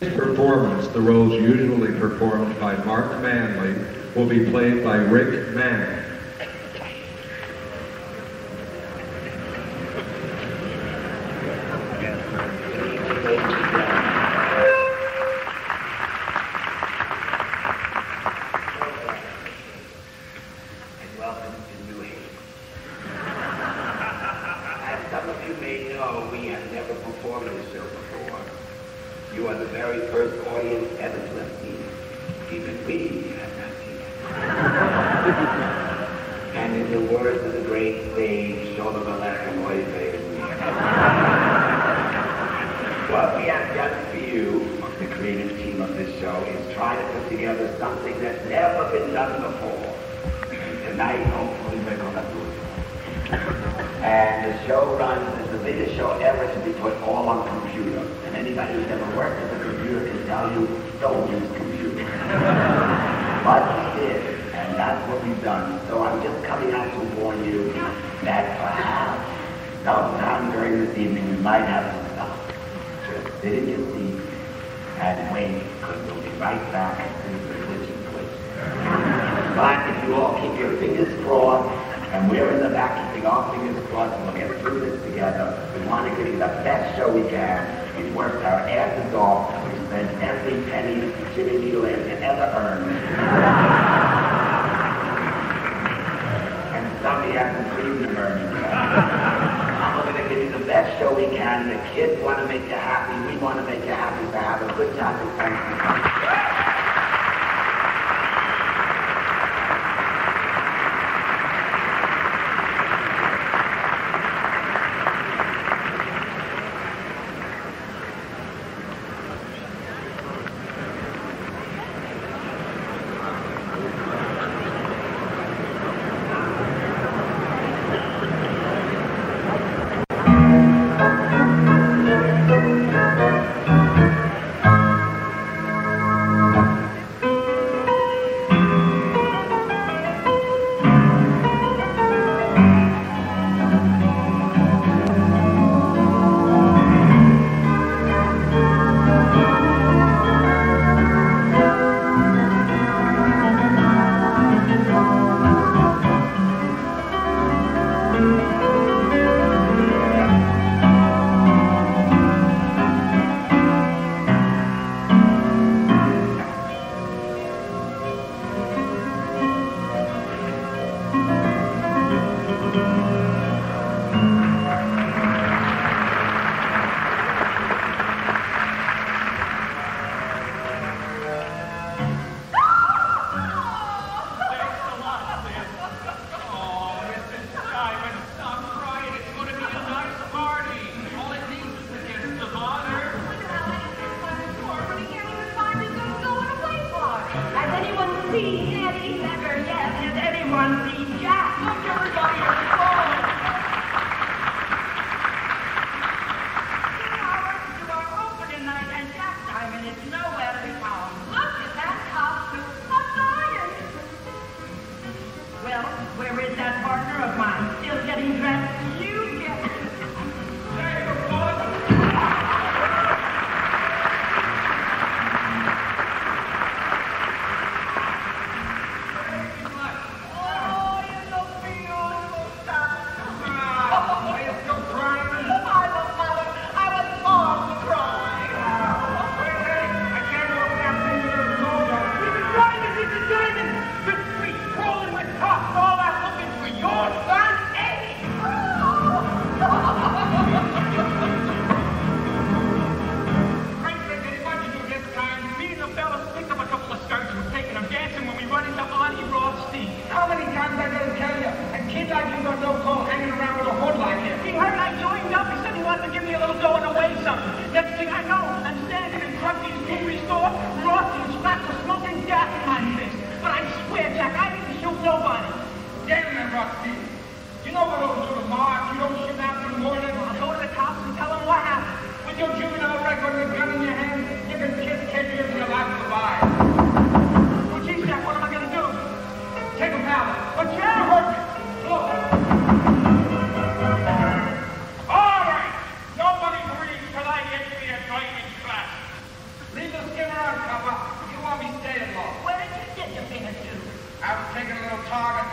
This performance, the roles usually performed by Mark Manley, will be played by Rick Mann.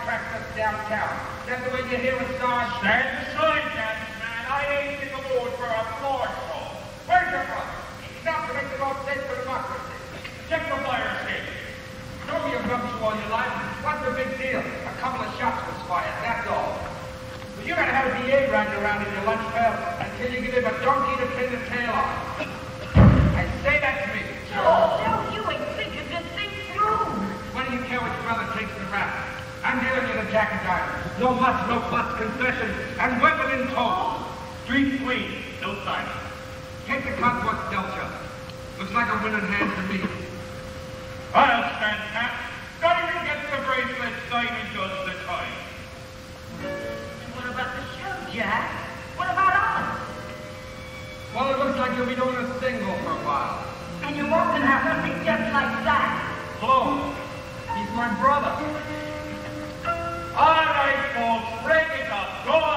Downtown. That's the way you hear it, Sarge? Stand aside, Man. I ain't in the mood for a floor talk. Where's your brother? He's out to make the road safe for democracy. Check the fire escape. Show me your gumshoe all your life. What's the big deal? A couple of shots was fired, that's all. But you gotta have a DA riding around in your lunch pail until you give him a donkey to pin the tail on. I say that to me. Joe, Joe, you ain't thinking this thing through. What do you care which brother takes the rap? I'm dealing with jack of. No muss, no fuss, confession, and weapon in tow. Street queen, No sign. Take the cut what's dealt you. Looks like a winning hand to me. I'll stand pat. Diamond gets the bracelet. Diamond does the time. And what about the show, Jack? What about us? Well, it looks like you'll be doing a single for a while. And you won't have something just like that. Hello. He's my brother. All right, folks. Break it up. Go on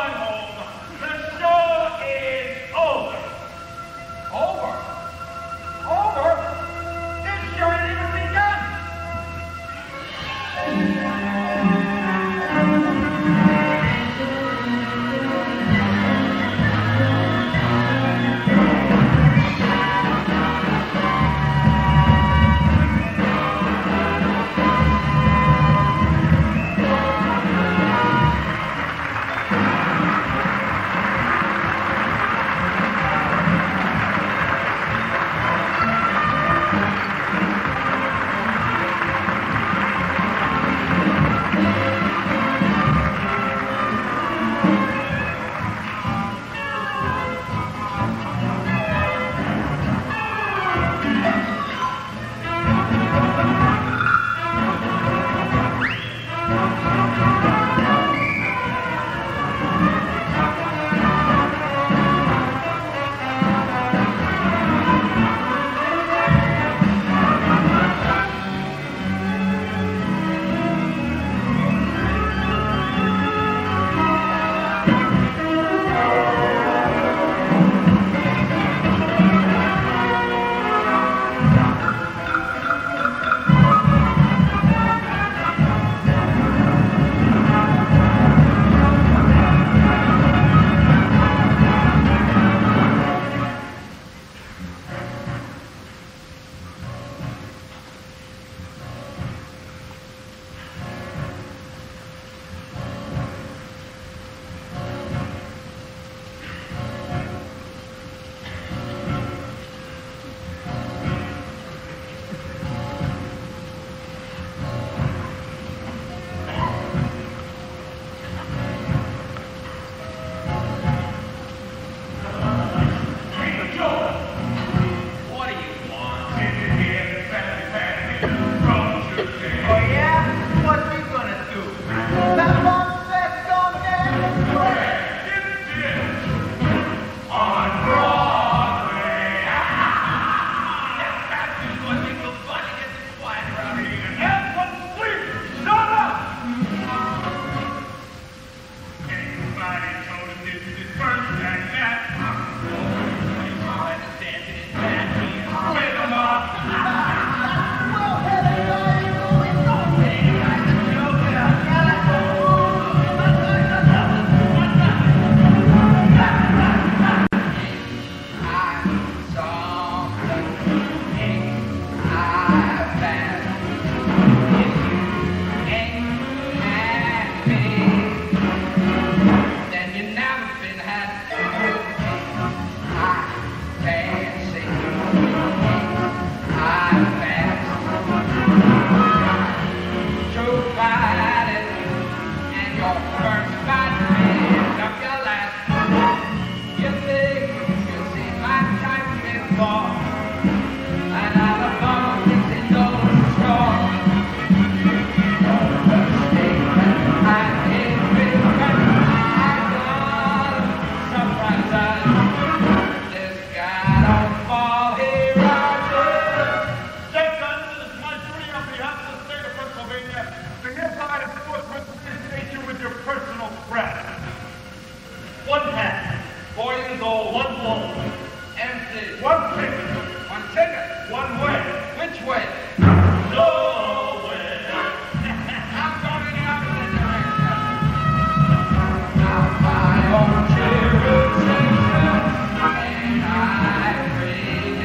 I pray.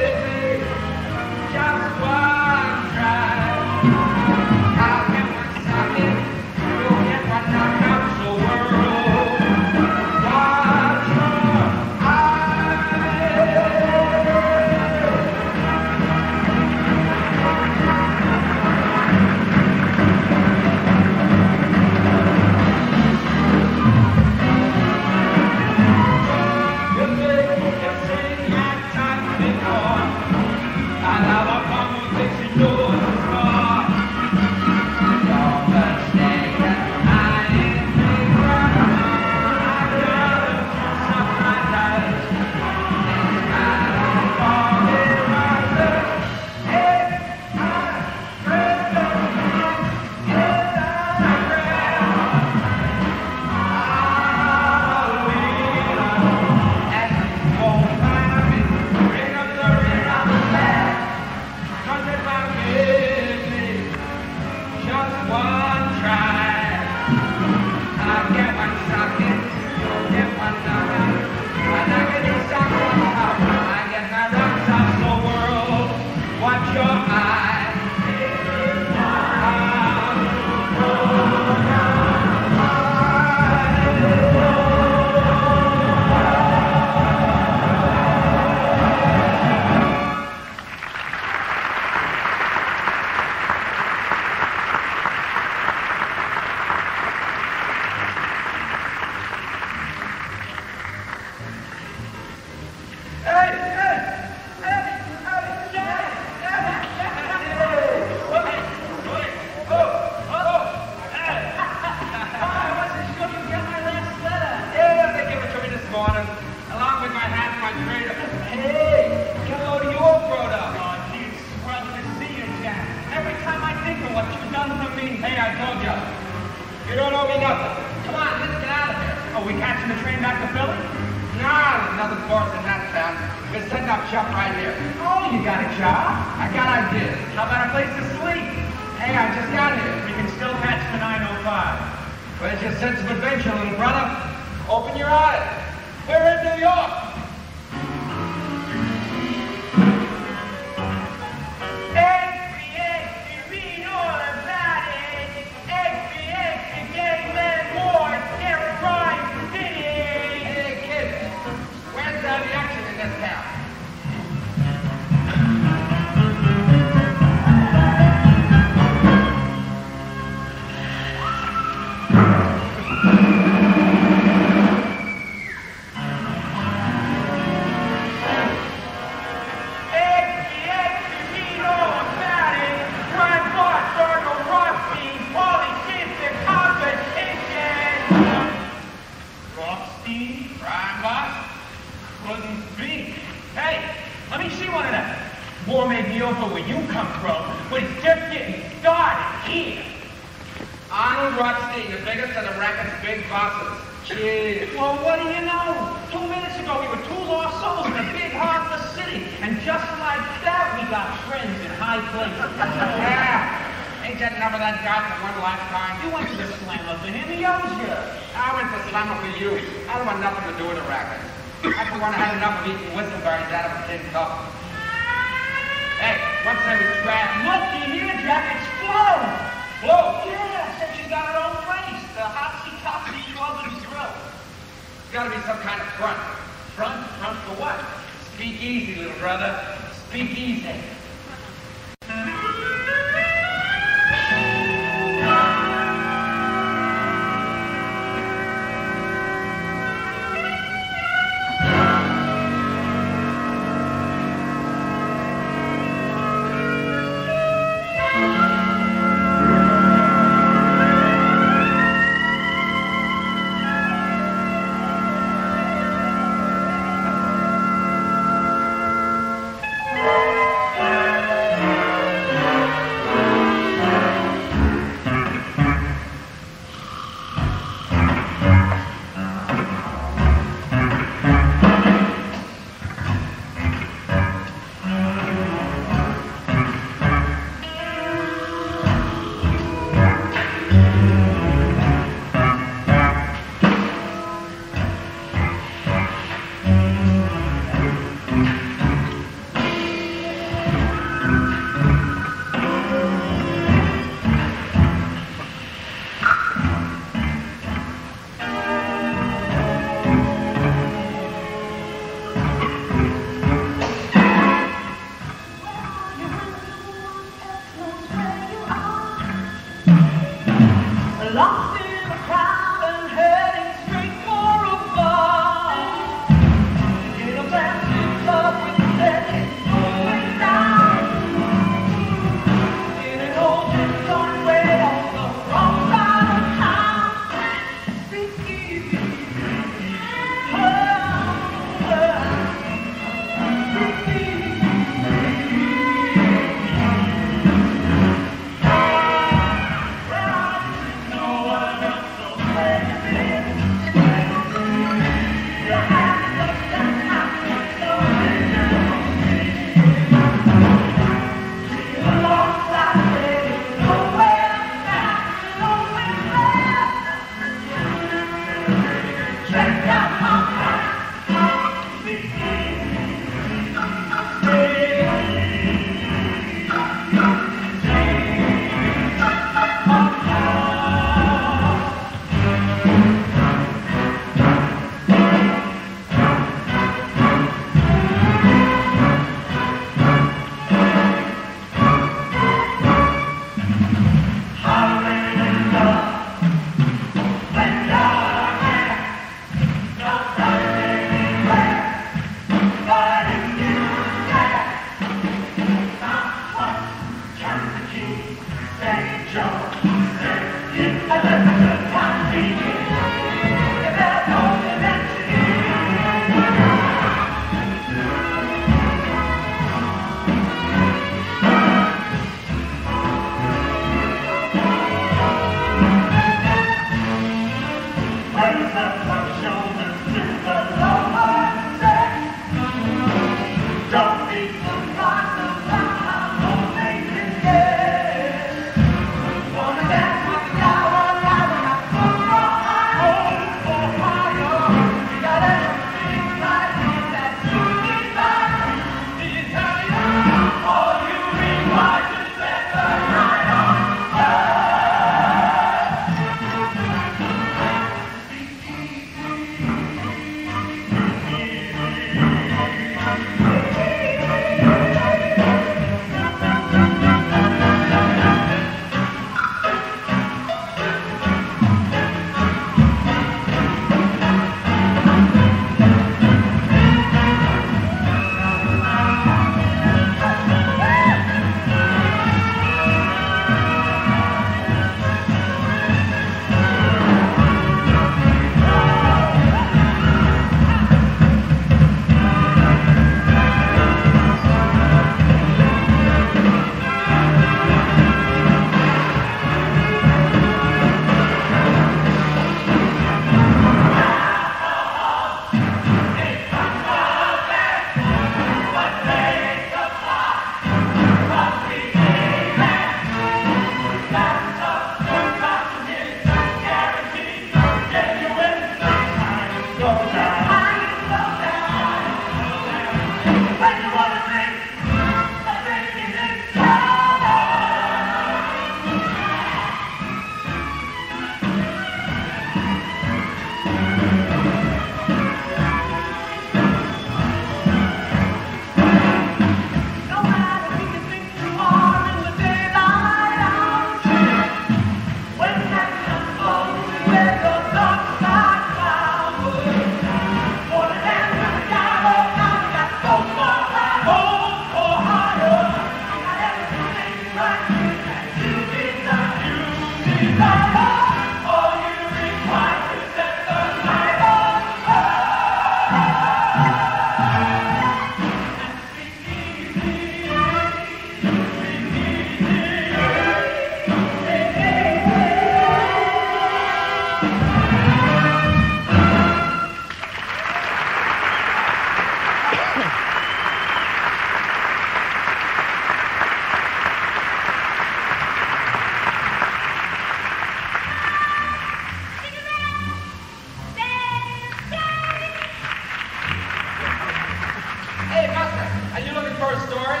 Hey, Buster, are you looking for a story?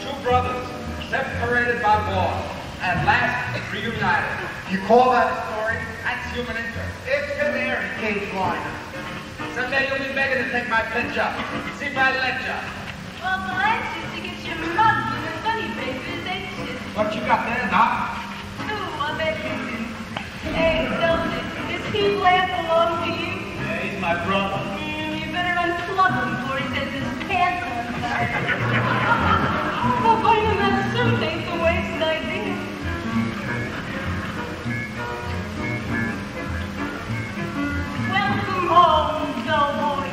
Two brothers, separated by war, at last reunited. You call that a story? That's human interest. It's canary cage line. Someday you'll be begging to take my picture. See my lecture. Well, so anxious to get your mug from the funny papers, ain't you? What you got there, Doc? Two of everything. Hey, Delton, is he Lance alone to you? Yeah, he's my brother. Better before he sets his pants on fire. well, finding that suit ain't the waste idea. Welcome home, dull boy.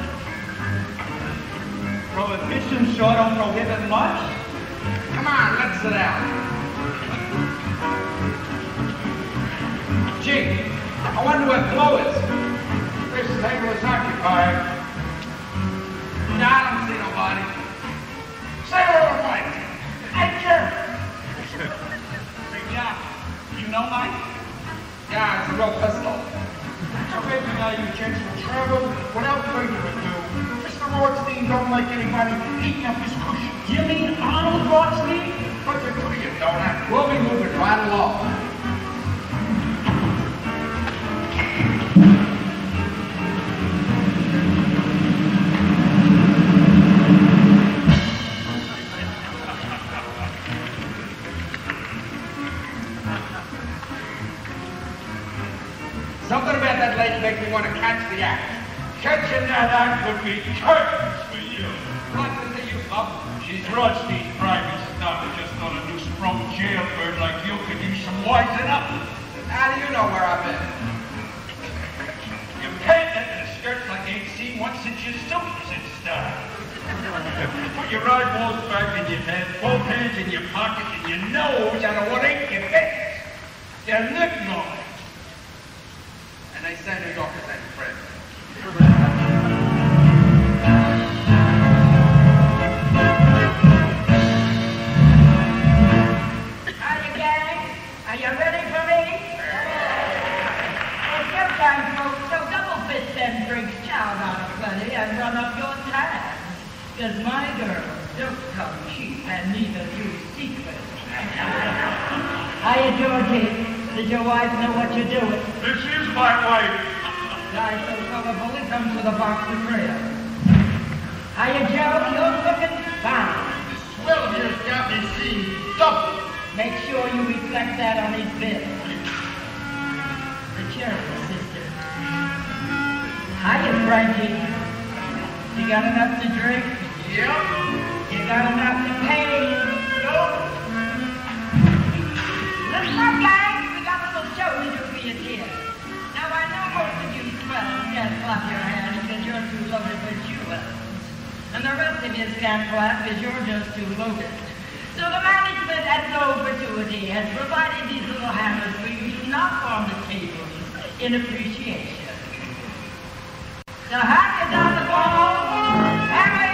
Prohibition sure don't prohibit much. Come on, let's sit down. Gee, I wonder where Flo is. This table is occupied. I don't see nobody. Say hello to Mike. Hey, Jim. Hey, Jack, you know Mike? Yeah, it's a real pistol. So maybe now you gents will travel without further ado. Mr. Rothstein don't like anybody eating up his cushion. You mean Arnold Rothstein? Put your two you donut. We'll be moving right along. Makes me want to catch the act. Catching that act would be curtains for you. What do you love? She's Rothstein's private stuff. Just thought a new sprung jailbird like you could use some wising up. How do you know where I've been? You can't let the skirts like you ain't seen one since your suit was in style. Put your eyeballs back in your head, both hands in your pockets, and your nose out of what ain't your face. Your lip noise. And say New Yorkers ain't friends. And run up your tabs. Cause my girls don't come cheap and neither do secret. Hiya, Georgie. Did your wife know what you're doing? This is my wife. Guy so colorful he comes with a box of crayons. Hiya, Joe. You're looking fine. Swell here's got me double. Make sure you reflect that on his bill. The charitable sister. Hiya, Frankie. You got enough to drink? Yep. You got enough to pay? Clap your hands because you're too loaded with jewels. And the rest of you can't clap because you're just too loaded. So the management at no gratuity has provided these little hammers for you to knock on the tables in appreciation. So hack it down the ball, hammer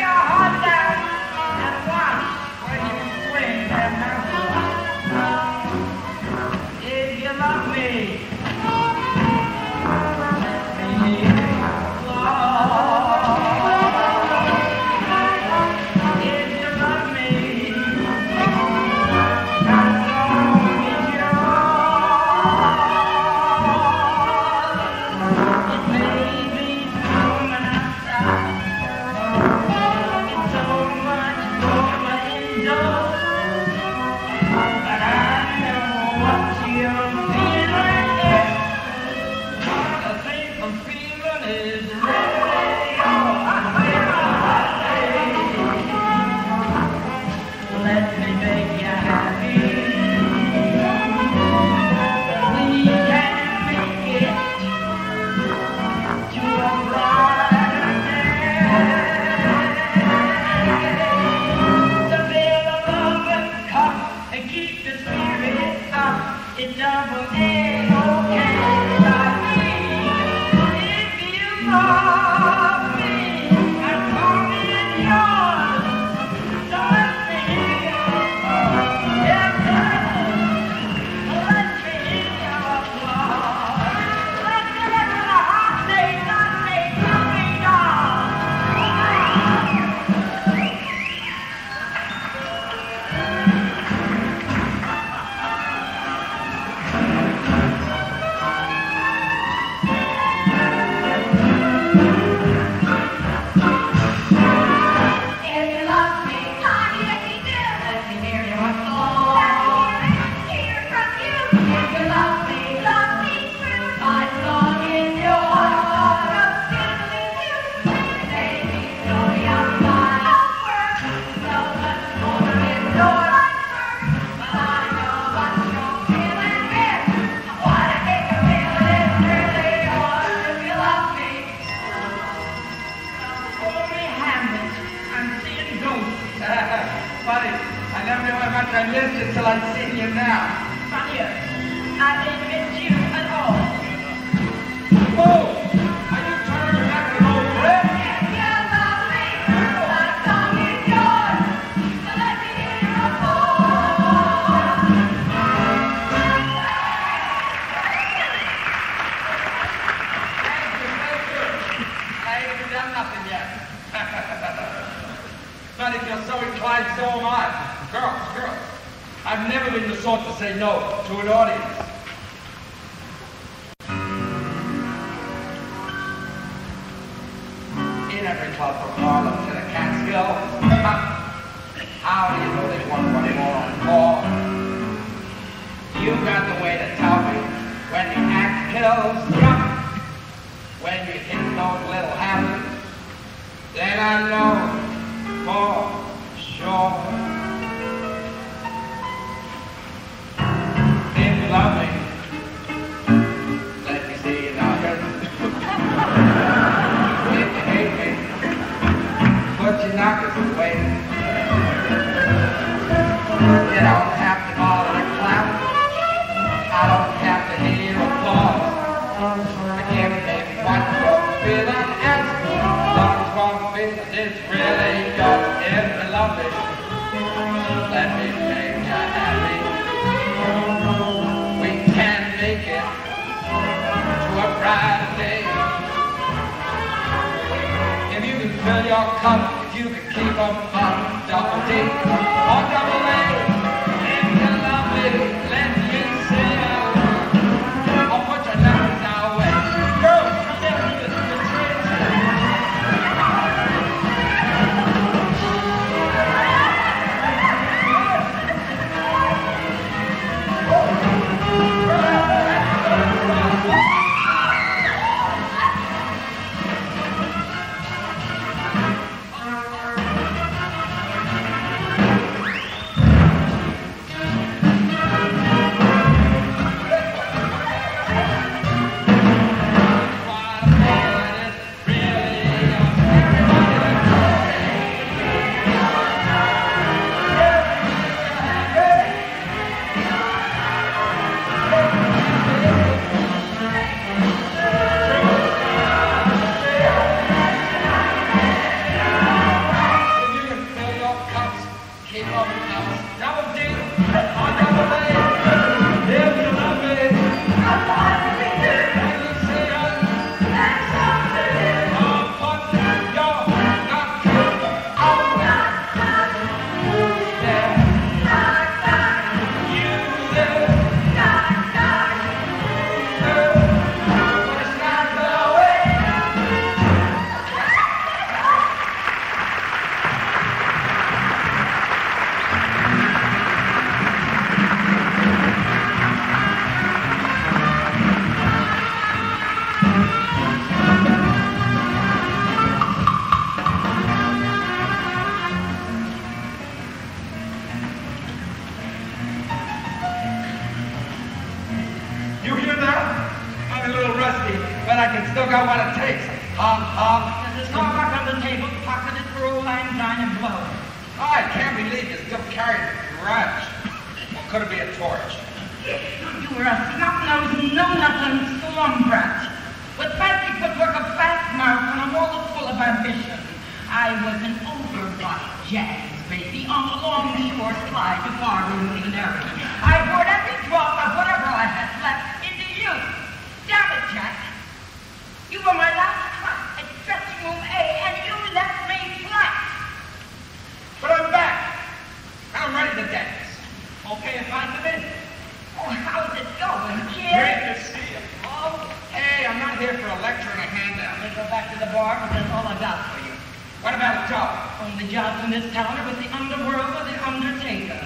all I got for you. What about a job? Only jobs in this town are with the underworld or the undertaker.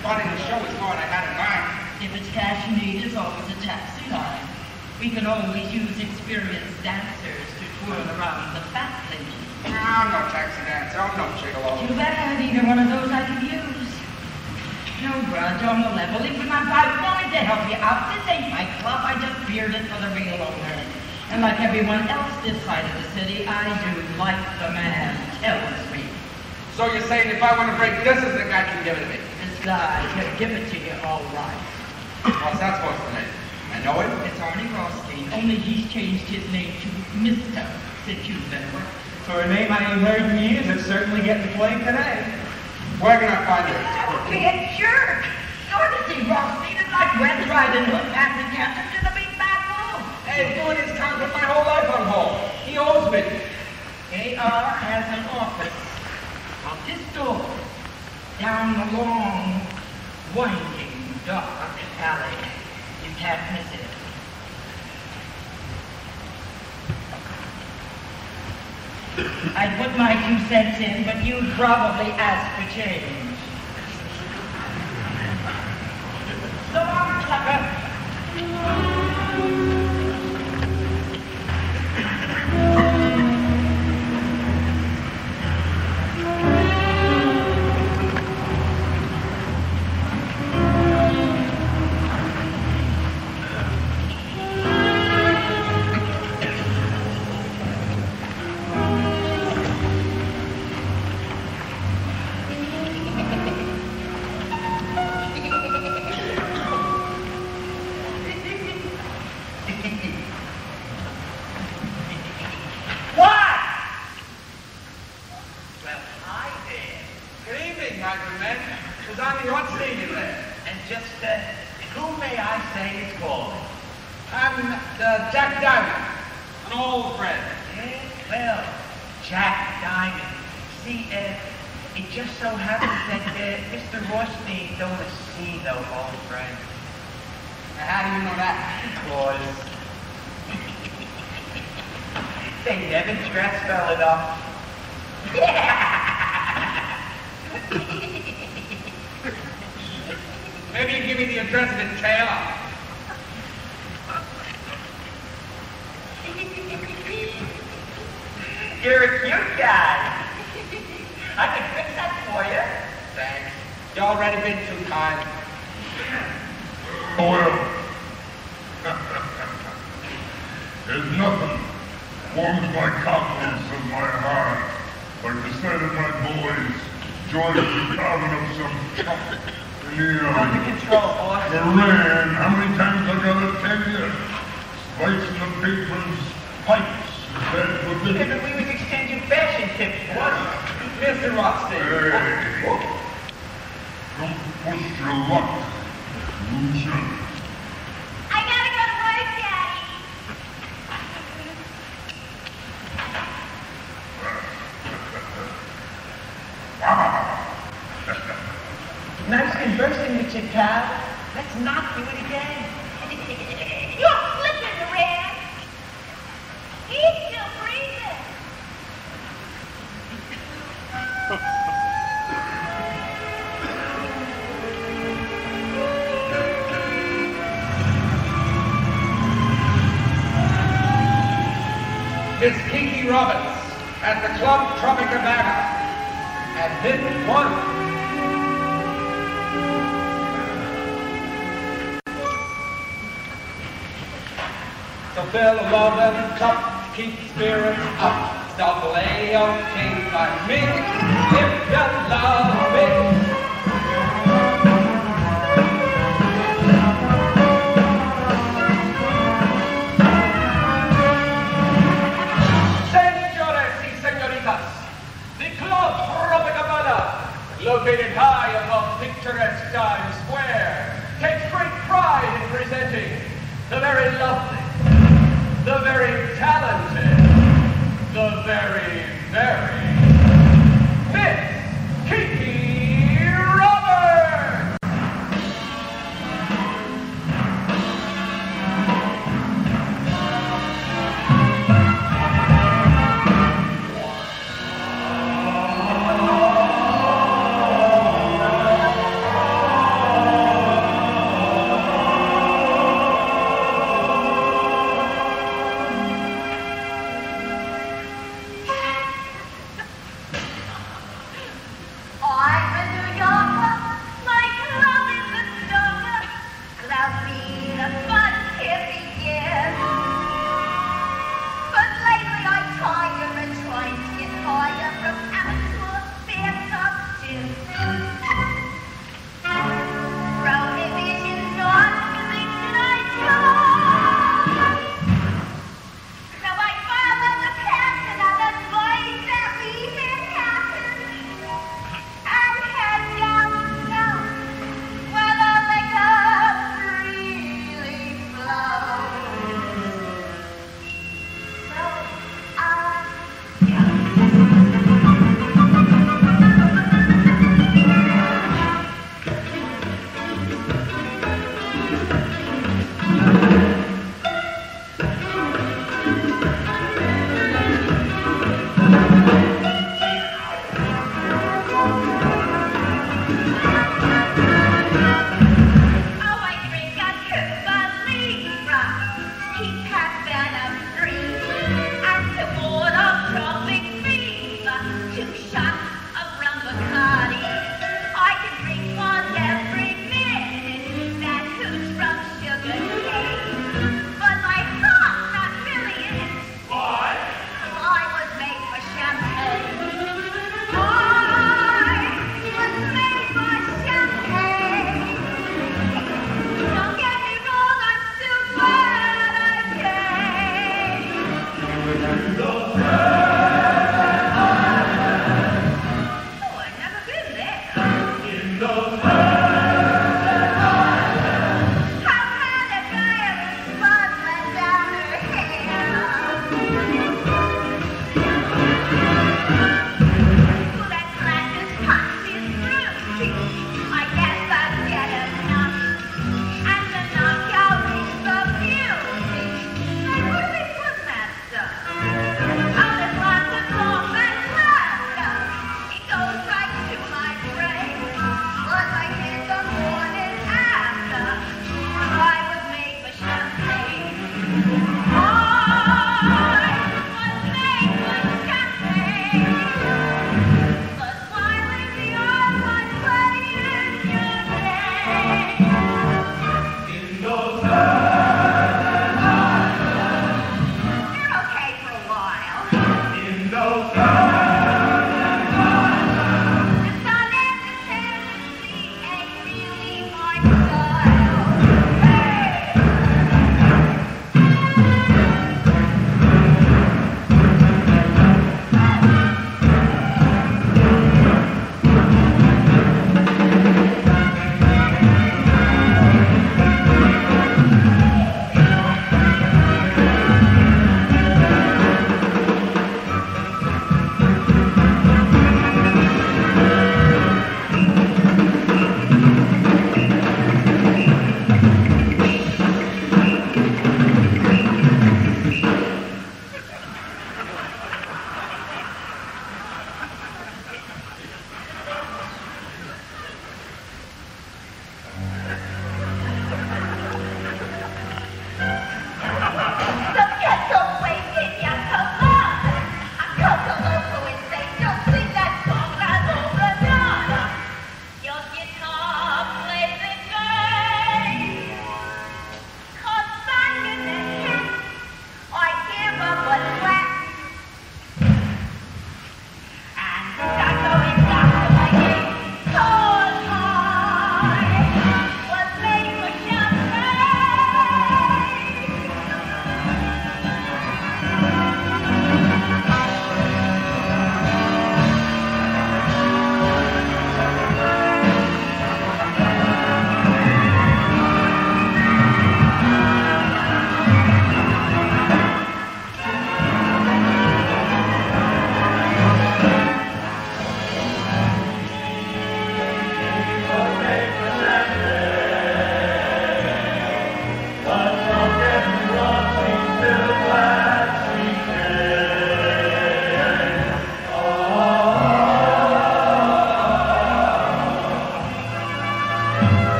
Funny, the show is what I had in mind. If it's cash you need, there's always a taxi line. We can always use experienced dancers to twirl around the fat lady. No, I'm no taxi dancer. I'm oh, no gigolo. Too bad, either one of those I could use. No grudge on the level, even if I wanted to help you out, this ain't my club, I just feared it for the real owner. And like everyone else this side of the city, I do like the man tells me. So you're saying if I want to break this, is the guy can give it to me? This guy can give it to you all right. What's that supposed to mean? I know it? It's Arnie Rothstein, only he's changed his name to Mr. since you've been working. For a name I ain't heard in years, it's certainly getting played today. Where can I find it? That would be a jerk. Nor does he Rothstein is like Red Riding Hood passing captain to the big bad wolf. Hey, doing his put my whole life on hold. He owes me. AR has an office on this door down the long, winding, dark alley. You can't miss it. I'd put my two cents in, but you'd probably ask for change. So sucker.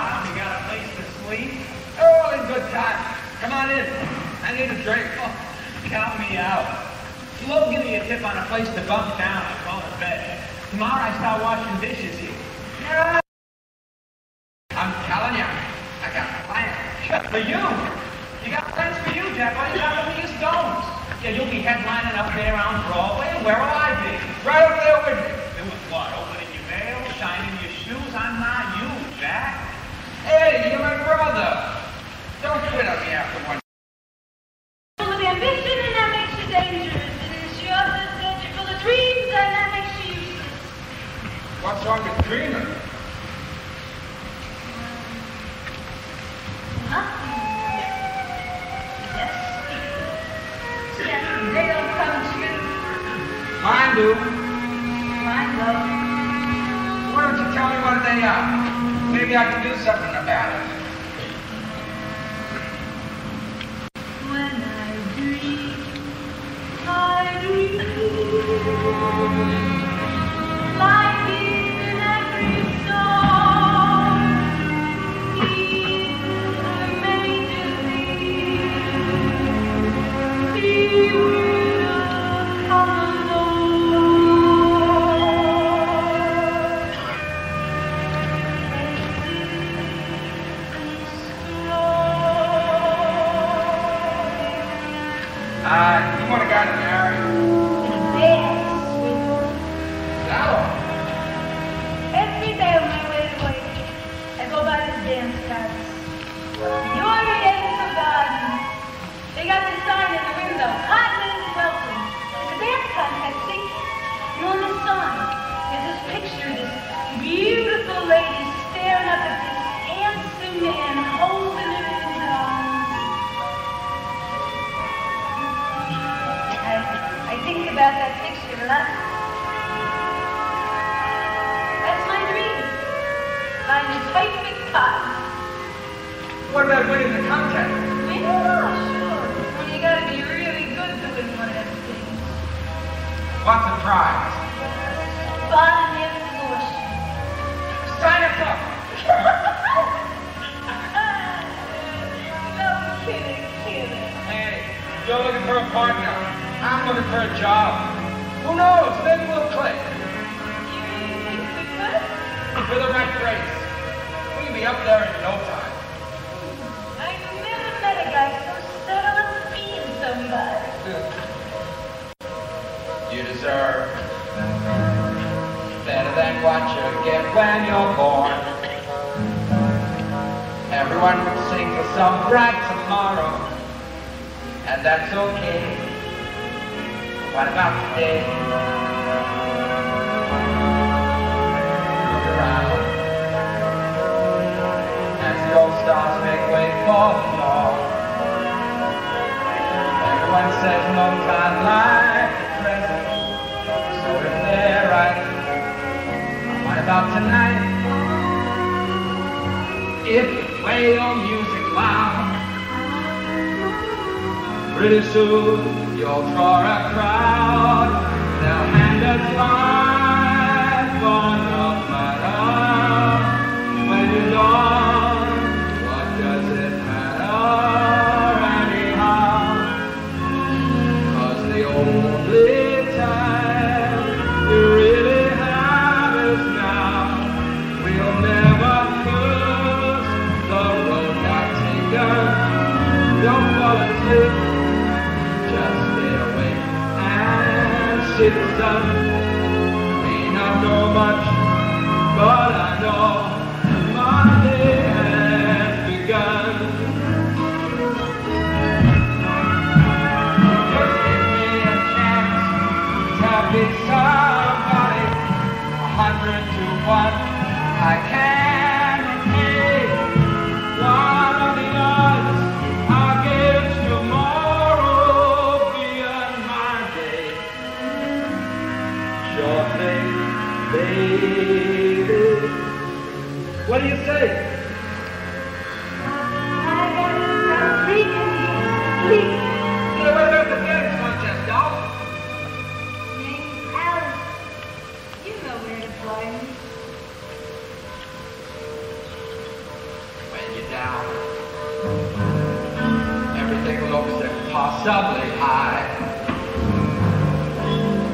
time. You got a place to sleep. Oh, in good time. Come on in. I need a drink. Oh, count me out. Love giving me a tip on a place to bump down and call it bed. Tomorrow I start washing dishes here. Yeah.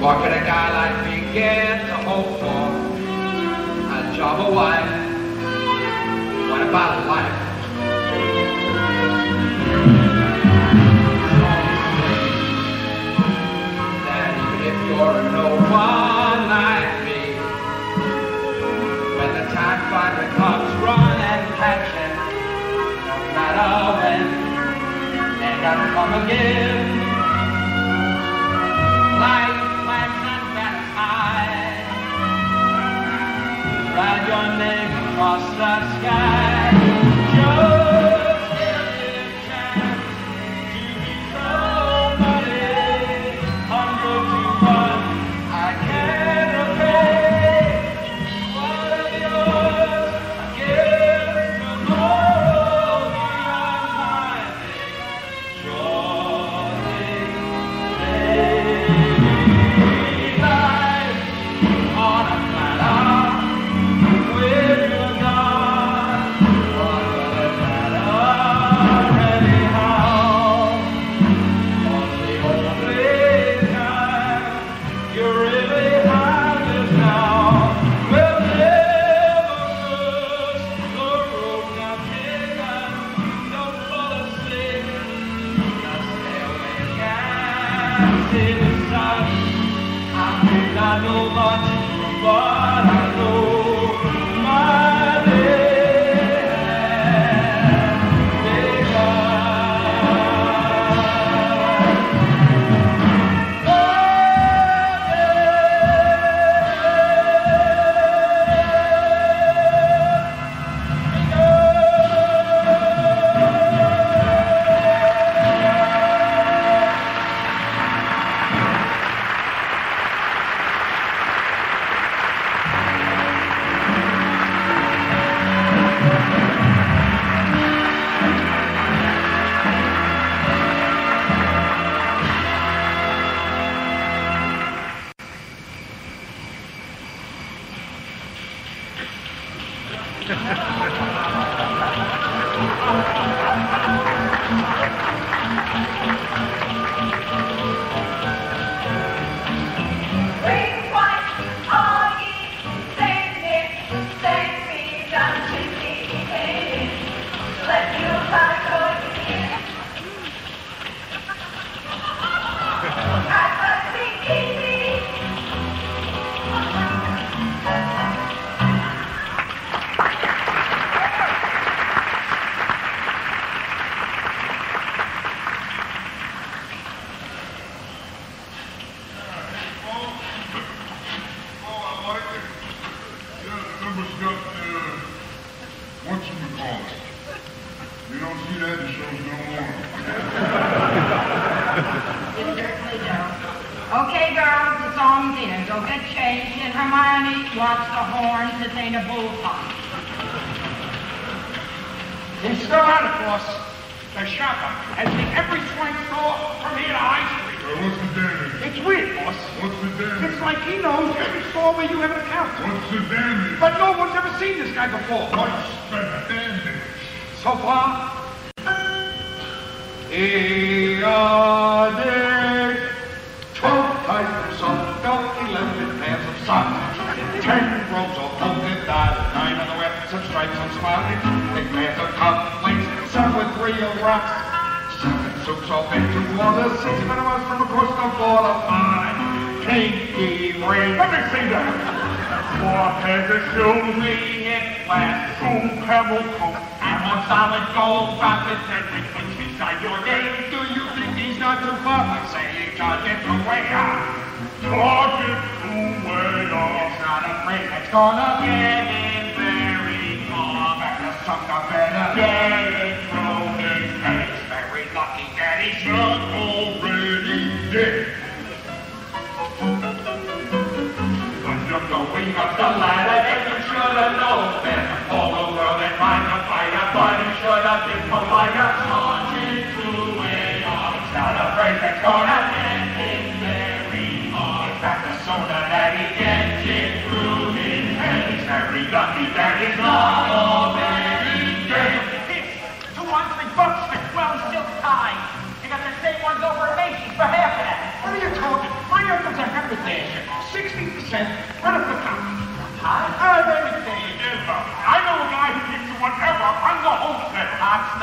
What could a guy like me get to hope for? A job, a wife. What about life? That if you're no one like me, when the time finally comes, run and catch it. No matter when, come again. Life. name across the sky.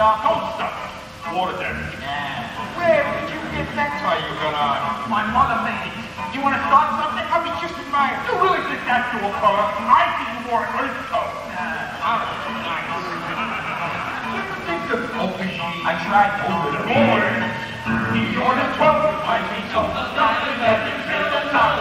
dark old stuff. Water damage. Yeah. Where did you get that tie you gonna? My mother made it. You want to start something? I'll be just admired. You really think that's your color? I think you wore it very coat. Nah. I tried to open the door. He's on the 12th. I think something's not in that. Until the top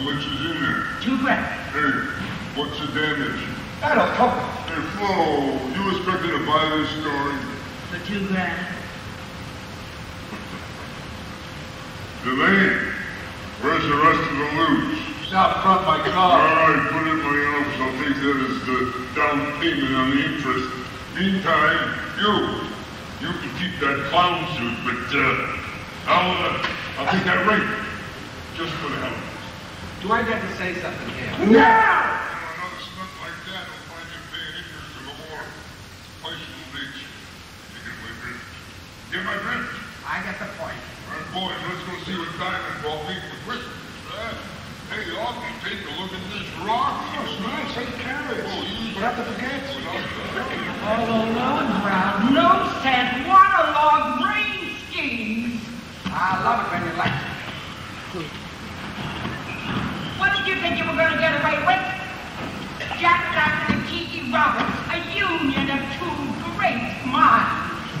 Is in there? Two grand. Hey, what's the damage? That'll cover it. Hey, Flo, you expected to buy this story? For two grand. Delaney, where's the rest of the loot? It's out front my All car. right, put it in my office. I'll take that as the down payment on the interest. Meantime, you, you can keep that clown suit, but uh, I'll, uh, I'll take that ring, just for the hell of it. Do I get to say something here? Now! Another stunt like that will find you paying interest to the more personal nature. You get my drift? Get my drift? I get the point. All right, boys, let's go see what Diamond bought me for Christmas. Uh, hey, Augie, take a look at this rock. Oh, it's nice. Hey, carats. Oh, you But after the gates. All alone, Brown. No scent. Waterlogged brain schemes. I love it when you like it. What did you think you were going to get away with? Jack Diamond and Kiki Roberts, a union of two great minds.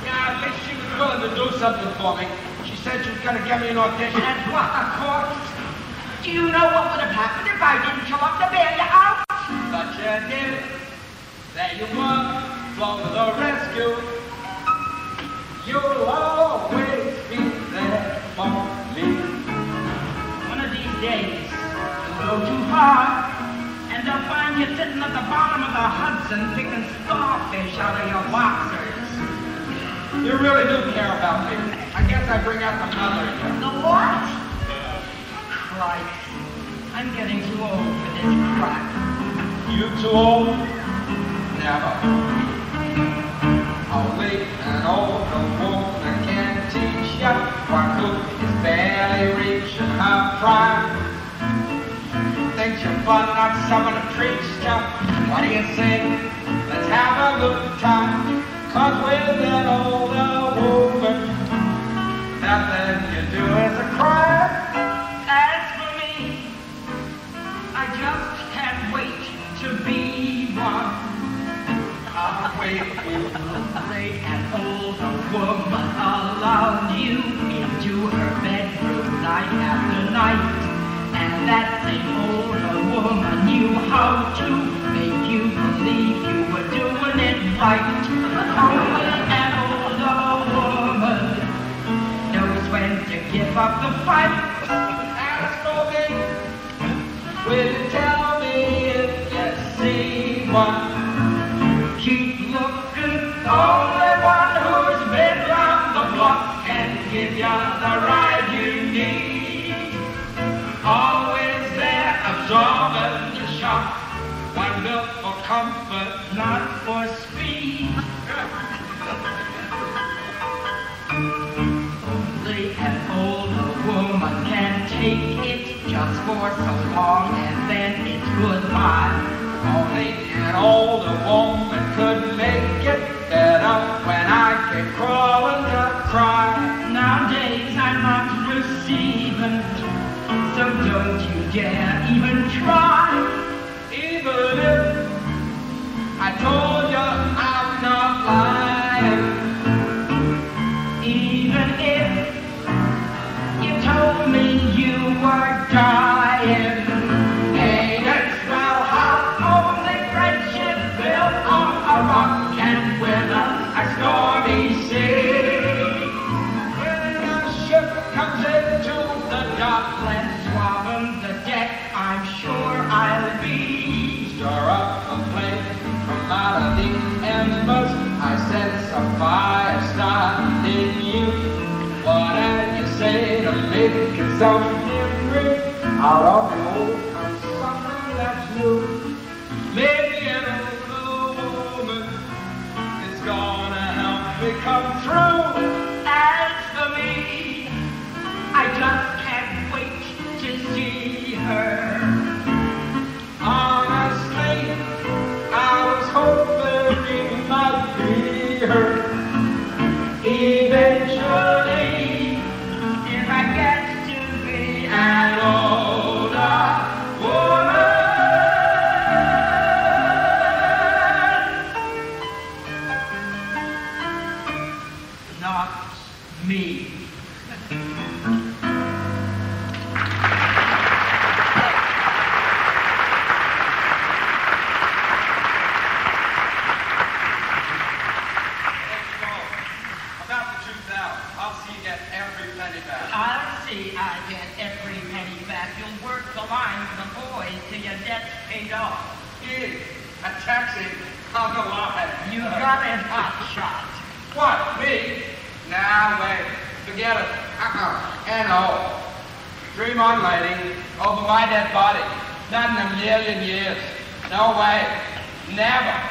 Yeah, I think she was willing to do something for me. She said she was going to get me an audition. And what, of course? Do you know what would have happened if I didn't show up to bail you out? But you did. There you were, flown to the rescue. You'll always be there for me. One of these days, go too far, and they'll find you sitting at the bottom of the Hudson picking starfish out of your boxers. You really do care about me. I guess I bring out the mother in you. The what? Christ. I'm getting too old for this crap. You too old? Never. I'll Only an older woman can teach ya good is barely reaching her prime thinks you're fun, I'm to a tree. What do you say? Let's have a good time. Cause with that old uh, woman, nothing you do is a crime. As for me, I just can't wait to be one. I'll wait for a great and older woman. I'll you into her bedroom night after night that same older woman knew how to make you believe you were doing it right. An older woman knows when to give up the fight. Alice Golding, will tell me if you see one? Keep looking, only one who's been round the block can give you the ride comfort, not for speed. Only an older woman can take it just for so long and then it's goodbye. Only an older woman could make it better when I came crawling to cry. Nowadays I'm not receiving, so don't you dare even try. Even if Even if you told me you were dying. Sense a fire starting you. What do you say to making something ring out of the old and something that's new? Maybe an older woman is gonna help me come through. As for me, I just can't wait to see her. See I get every penny back. You'll work the line for the boys till your debt's paid off. Gee, a taxi on the line. You got it hot shot. What, me? Nah, wait. Forget it. Uh-uh. N.O. Dream on, lady. Over my dead body. Not in a million years. No way. Never.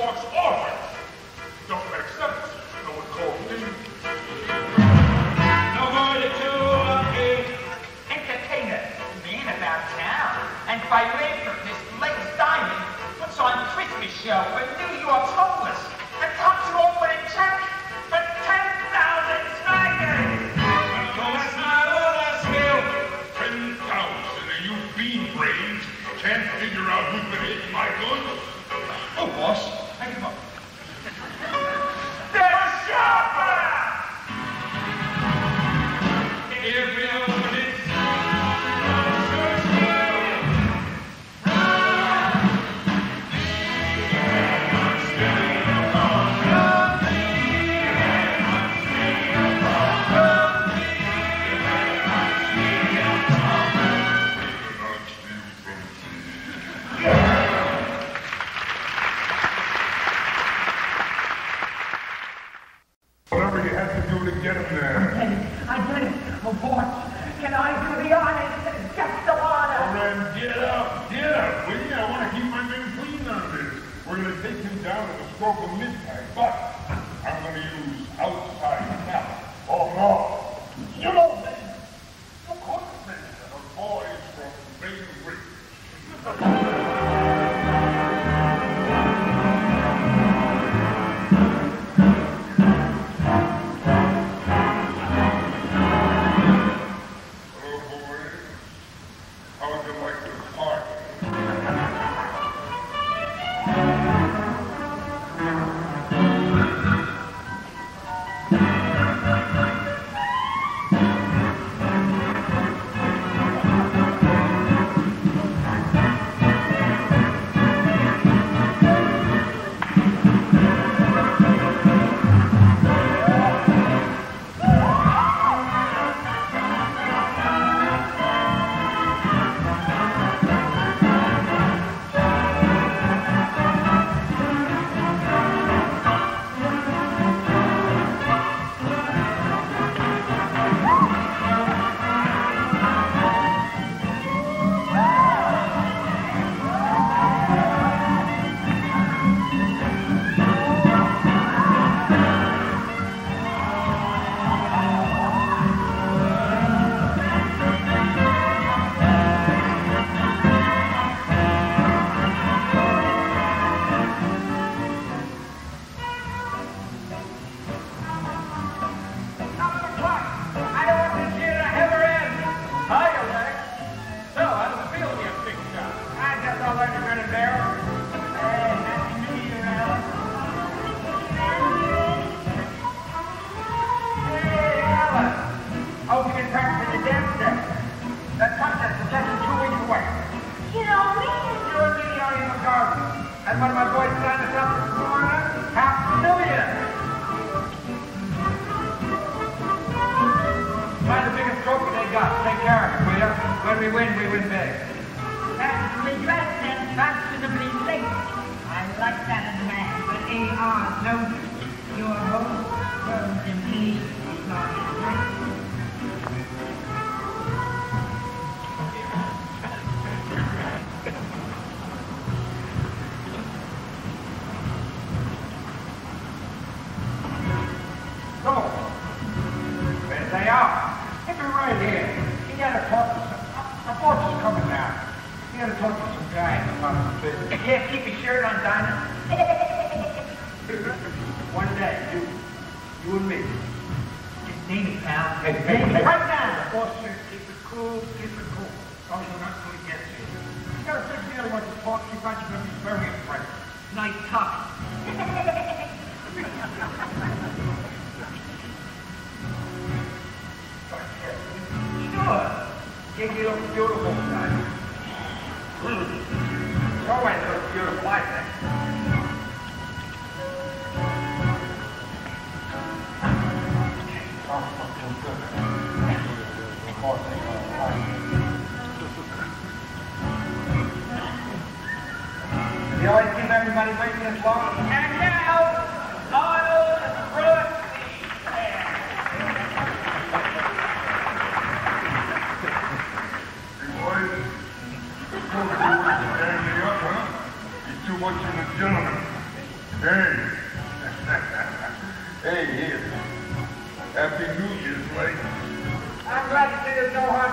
For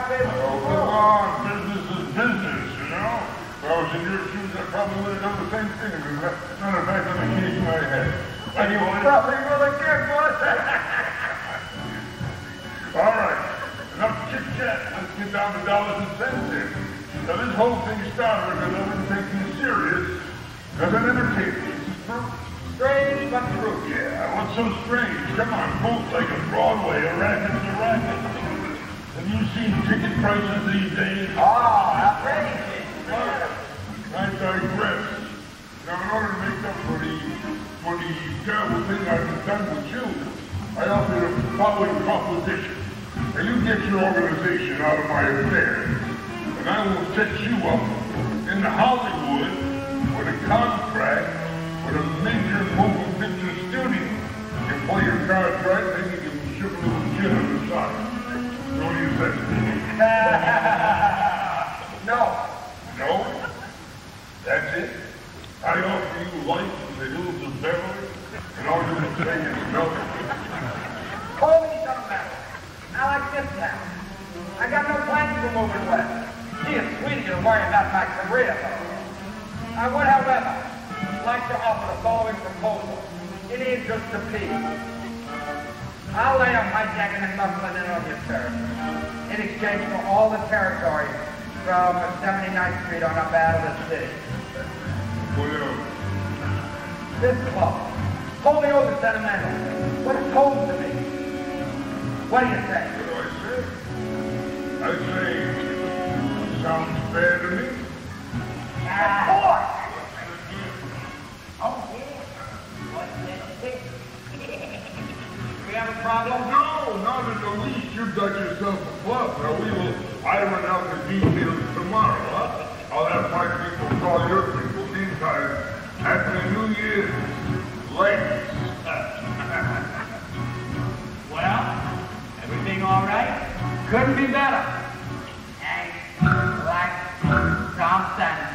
on. Business is business, you know? If I was in your shoes, I probably would have done the same thing. As a matter of fact, let me case my head. Boys. probably really good, boss. All right. Enough chit-chat. Let's get down to dollars and cents here. Now, this whole thing started because I wouldn't take me serious as an entertainer. This is true. Strange but true. Yeah, what's so strange? Come on, bootleg at Broadway, a racket's a racket. You seen ticket prices these days? Oh, outrageous. I digress. Now, in order to make up for the, for the terrible thing I've done with you, I offer you the following proposition. Now, you get your organization out of my affairs, and I will set you up in Hollywood with a contract with a major motion picture studio. You play your cards right, then you can ship a little kid on the side. No. No? That's it? I offer you life in the hills of Beverly, and all you can say is no. Holy don't matter. I like this town. I got no plans for moving west. Sweet of you to worry about my career. I would, however, like to offer the following proposal. It is just a piece. I'll lay up my muffin in on your turf in exchange for all the territory from 79th Street on up out of the city. Else? This club, wholly over sentimental, what it's told to me. What do you say? What do I say? I say, sounds fair to me. Of course. Oh, have a problem? No, not in the least. You've got yourself a club. Now, we will iron out the details tomorrow, huh? I'll have my people call your people. Meantime, Happy New Year, ladies. Well, everything all right? Couldn't be better. Ain't like. Ain't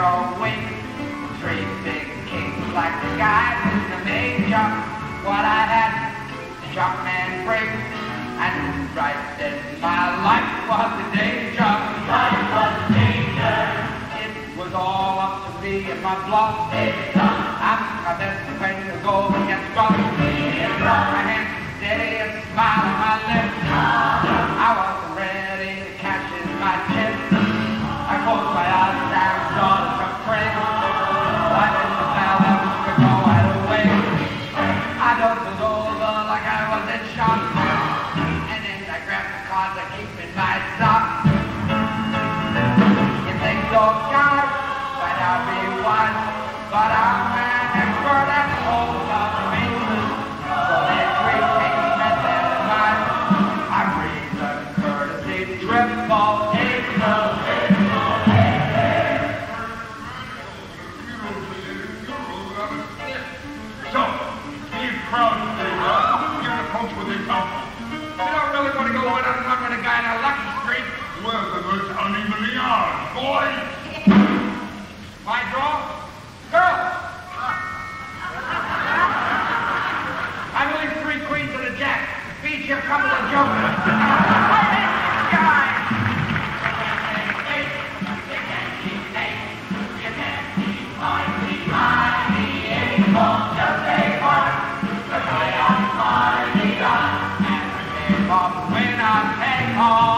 zero. Three big kings like the guys in the major. What I had, shock man breaks. And right then my life was a danger. Life was a danger. It was all up to me and my bluff. It's up. I'm my best when the goal gets rough. It's rough. My hands steady and smile on my lips. Ah. Oh.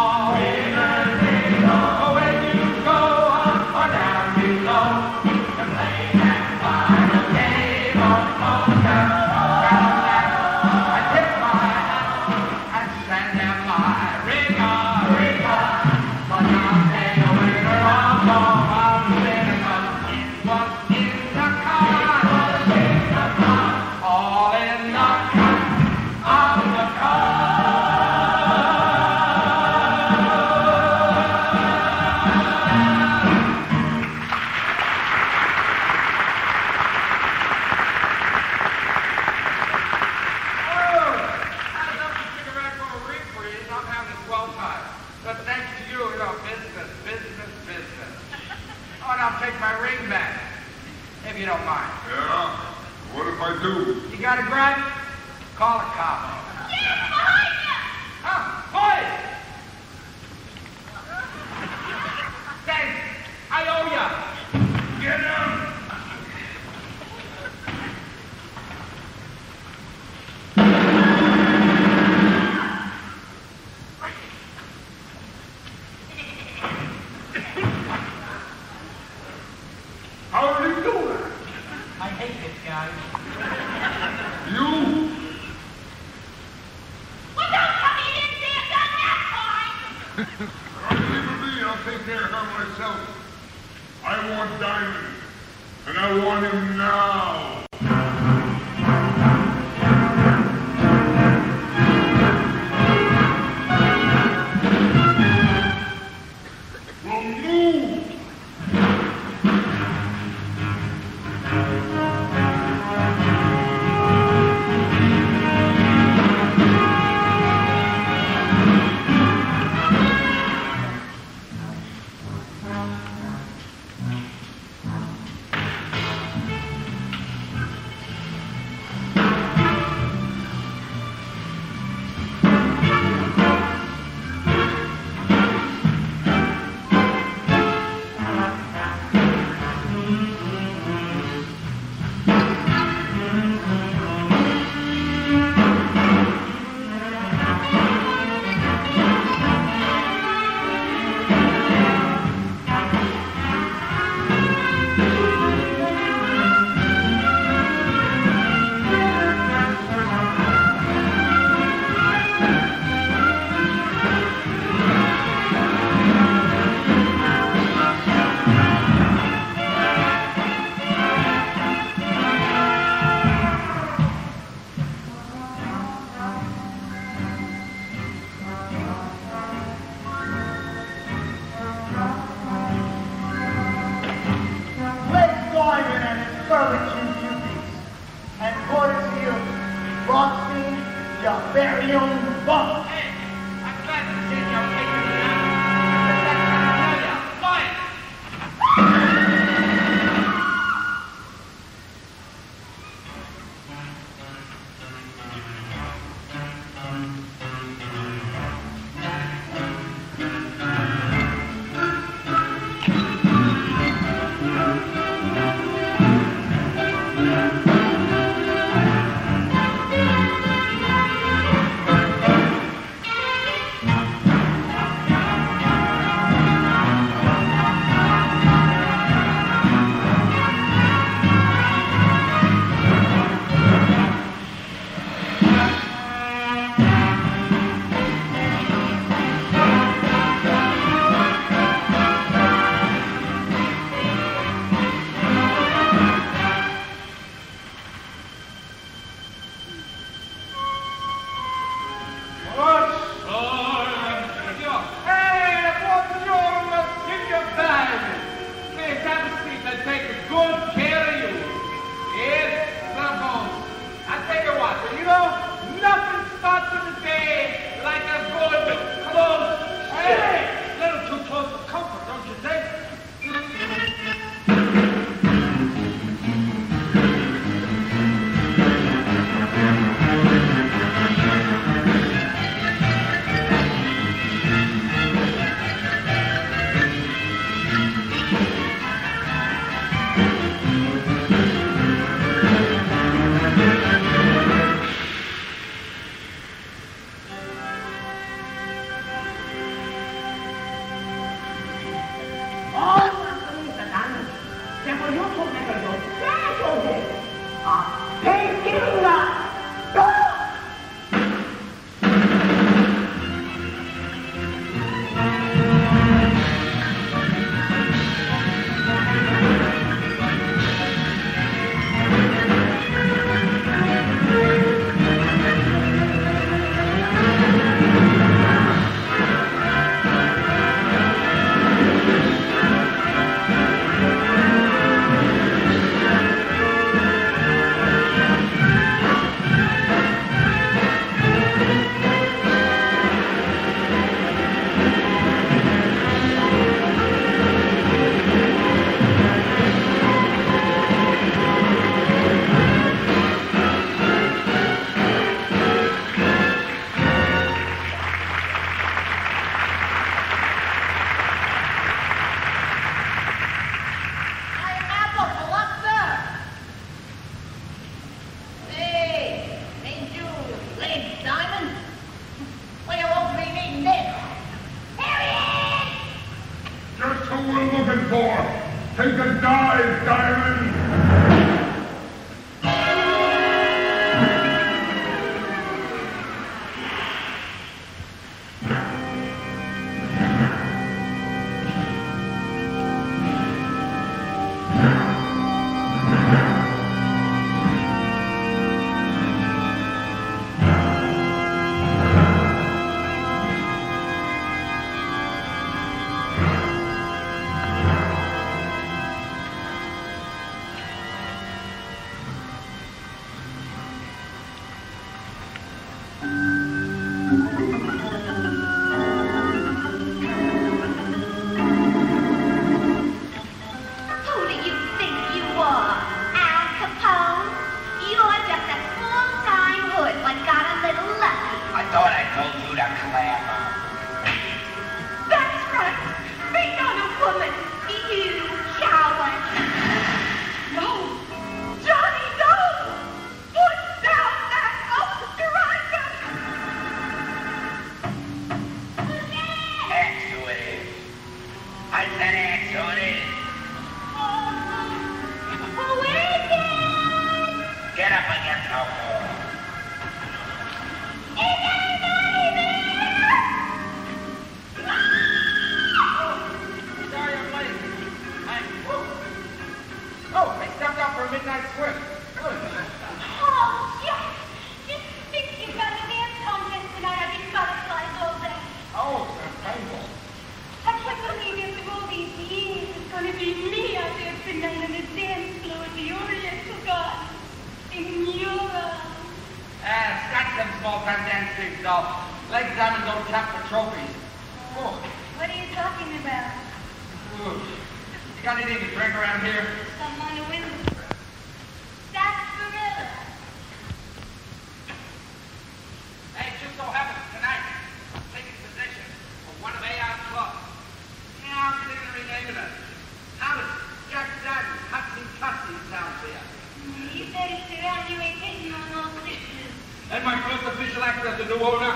new owner.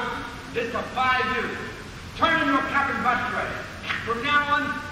This for five you. Turn in your cap and bus trade. From now on,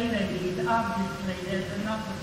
You're going. Obviously, there's enough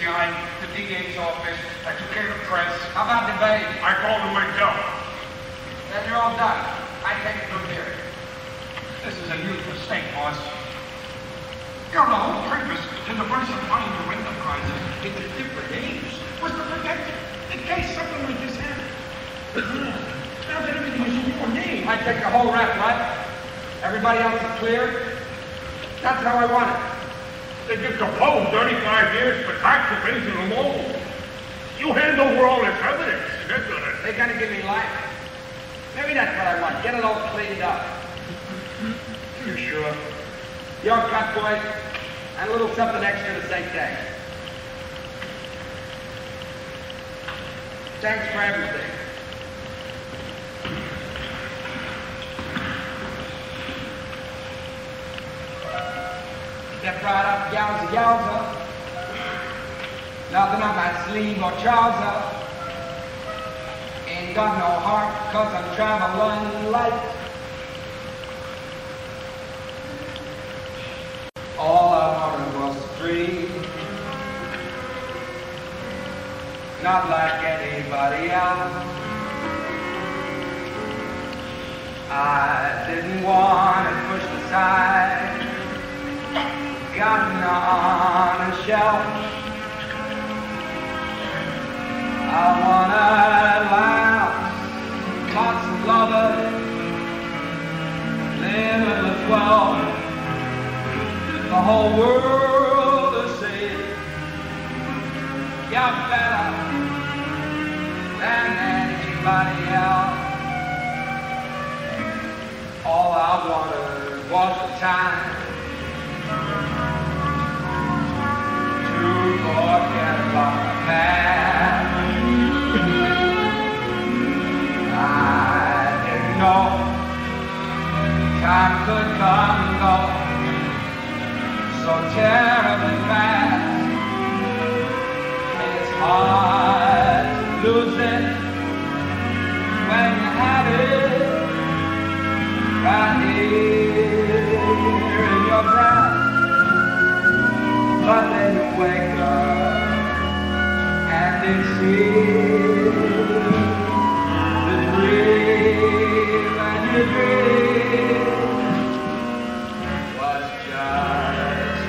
I called the FBI, the DA's office. I took care of the press. How about the bank? I called him myself. Then you're all done. I take it from here. This is a huge mistake, boss. You know, the whole purpose to diversifying your enterprises into different names was to protect it in case something like this happened. now that everything is in your name. I take the whole rap, right? Everybody else is clear? That's how I want it. They just proposed 35 years for tax evasion alone. You hand over all this evidence. They're gonna... They're gonna give me life. Maybe that's what I want. Get it all cleaned up. You sure? Your cut, boys. And a little something extra to say thanks. Thanks for everything. Step right up, yowza, yowza. Nothing on my sleeve or trouser. Ain't got no heart, cause I'm traveling light. All I wanted was dream. Not like anybody else. I didn't want it pushed aside. Gotten on a shelf. I wanted laughs, lots of lovers, limitless wealth the whole world is saying you're better than anybody else. All I wanted was the time time could come and go so terribly fast. It's hard to lose it when you have it right here But then you wake up and it's here. The dream you was just.